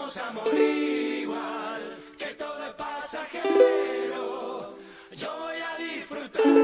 vamos a morir igual, que todo es pasajero. Yo voy a disfrutar.